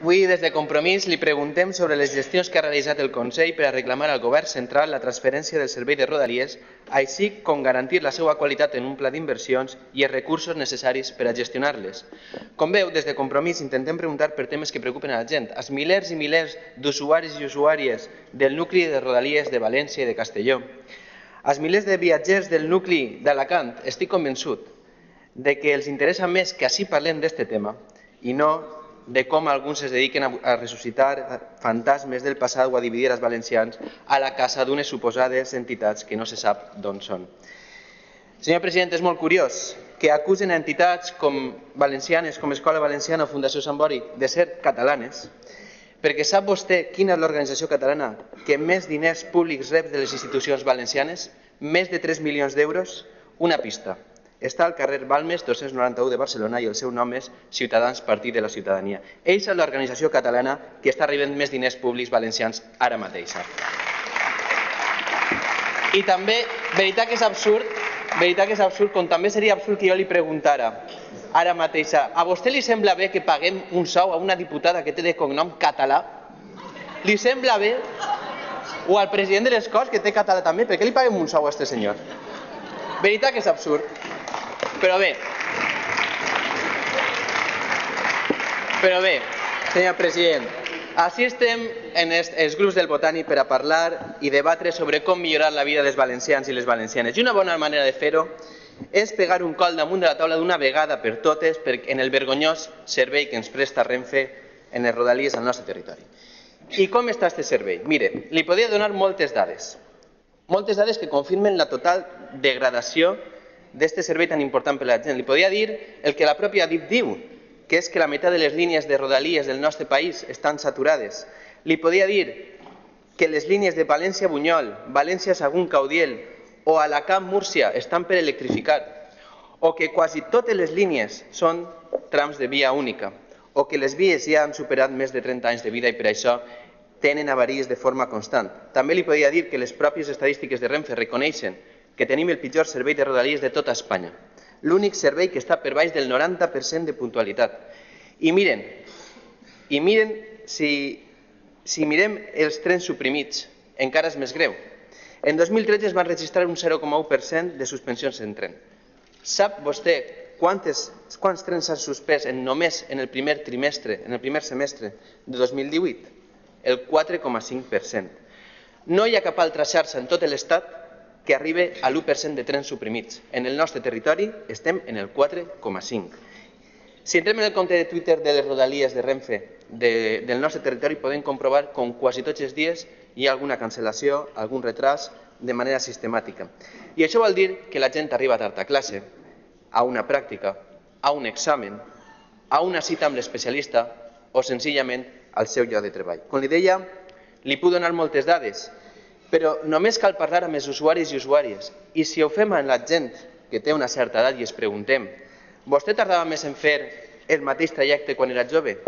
Avui, des de Compromís, li preguntem sobre les gestions que ha realitzat el Consell per a reclamar al Govern central la transferència del servei de Rodalies, així com garantir la seva qualitat en un pla d'inversions i els recursos necessaris per a gestionar-les. Com veu, des de Compromís intentem preguntar per temes que preocupen a la gent, als milers i milers d'usuaris i usuàries del nucli de Rodalies de València i de Castelló, als milers de viatgers del nucli d'Alacant, estic convençut de que els interessa més que així parlem d'aquest tema i no de com alguns es dediquen a, ressuscitar fantasmes del passat o a dividir els valencians a la casa d'unes suposades entitats que no se sap d'on són. Senyor president, és molt curiós que acusen entitats com valencianes, com Escola Valenciana o Fundació Sant Bori, de ser catalanes, perquè sap vostè quina és l'organització catalana que més diners públics rep de les institucions valencianes? Més de 3 milions d'euros? Una pista. Està al carrer Balmes 291 de Barcelona i el seu nom és Ciutadans Partit de la Ciutadania. Ells és l'organització catalana que està rebent més diners públics valencians ara mateix. I també, veritat que és absurd, veritat que és absurd, com també seria absurd que jo li preguntara ara mateix, a vostè li sembla bé que paguem un sou a una diputada que té de cognom català? Li sembla bé? O al president de les Corts que té català també? Per què li paguem un sou a aquest senyor? Veritat que és absurd. Però bé, però bé, senyor president, així estem en els, els grups del Botànic per a parlar i debatre sobre com millorar la vida dels valencians i les valencianes. I una bona manera de fer-ho és pegar un col damunt de la taula d'una vegada per totes en el vergonyós servei que ens presta Renfe en les rodalies al nostre territori. I com està aquest servei? Mire, li podria donar moltes dades, moltes dades que confirmen la total degradació d'aquest servei tan important per a la gent. Li podria dir el que la pròpia DIP diu, que és que la meitat de les línies de rodalies del nostre país estan saturades. Li podria dir que les línies de València-Bunyol, València-Sagún-Caudiel o Alacant-Múrcia estan per electrificar, o que quasi totes les línies són trams de via única, o que les vies ja han superat més de 30 anys de vida i per això tenen avaries de forma constant. També li podria dir que les pròpies estadístiques de Renfe reconeixen que tenim el pitjor servei de rodalies de tota Espanya. L'únic servei que està per baix del 90% de puntualitat. I miren, i miren si, si mirem els trens suprimits, encara és més greu. En 2013 es van registrar un 0,1% de suspensions en tren. Sap vostè quantes, quants trens s'han suspès en només en el primer trimestre, en el primer semestre de 2018? El 4,5%. No hi ha cap altra xarxa en tot l'Estat que arriba a l'1% de trens suprimits. En el nostre territori estem en el 4,5%. Si entrem en el compte de Twitter de les rodalies de Renfe de, del nostre territori podem comprovar com quasi tots els dies hi ha alguna cancel·lació, algun retras de manera sistemàtica. I això vol dir que la gent arriba tard a classe, a una pràctica, a un examen, a una cita amb l'especialista o senzillament al seu lloc de treball. Com li deia, li puc donar moltes dades, però només cal parlar amb els usuaris i usuàries. I si ho fem amb la gent que té una certa edat i es preguntem «Vostè tardava més en fer el mateix trajecte quan era jove?»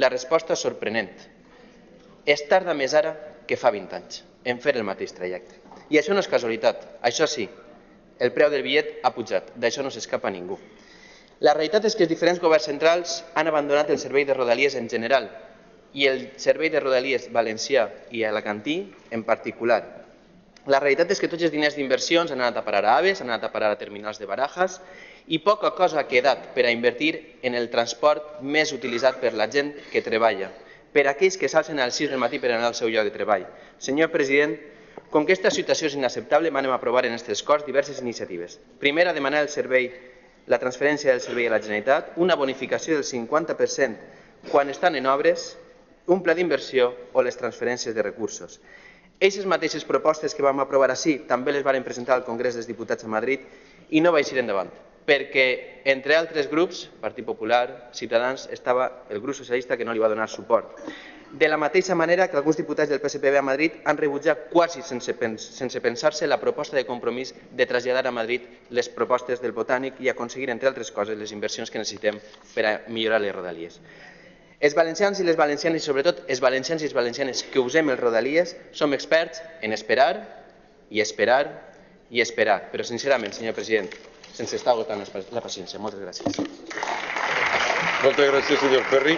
La resposta és sorprenent. Es tarda més ara que fa 20 anys en fer el mateix trajecte. I això no és casualitat. Això sí, el preu del bitllet ha pujat. D'això no s'escapa ningú. La realitat és que els diferents governs centrals han abandonat el servei de rodalies en general i el servei de rodalies valencià i alacantí en particular. La realitat és que tots els diners d'inversions han anat a parar a Aves, han anat a parar a terminals de barajas i poca cosa ha quedat per a invertir en el transport més utilitzat per la gent que treballa, per aquells que s'alcen al 6 del matí per anar al seu lloc de treball. Senyor president, com que aquesta situació és inacceptable, vam aprovar en aquestes Corts diverses iniciatives. Primera, demanar el servei, la transferència del servei a la Generalitat, una bonificació del 50% quan estan en obres un pla d'inversió o les transferències de recursos. Eixes mateixes propostes que vam aprovar així també les varen presentar al Congrés dels Diputats a Madrid i no va eixir endavant, perquè entre altres grups, Partit Popular, Ciutadans, estava el grup socialista que no li va donar suport. De la mateixa manera que alguns diputats del PSPB a Madrid han rebutjat quasi sense, sense pensar-se la proposta de compromís de traslladar a Madrid les propostes del Botànic i aconseguir, entre altres coses, les inversions que necessitem per a millorar les rodalies. Els valencians i les valencianes, i sobretot els valencians i les valencianes que usem els rodalies, som experts en esperar i esperar i esperar. Però, sincerament, senyor president, sense estar agotant la paciència. Moltes gràcies. Moltes gràcies, senyor Ferri.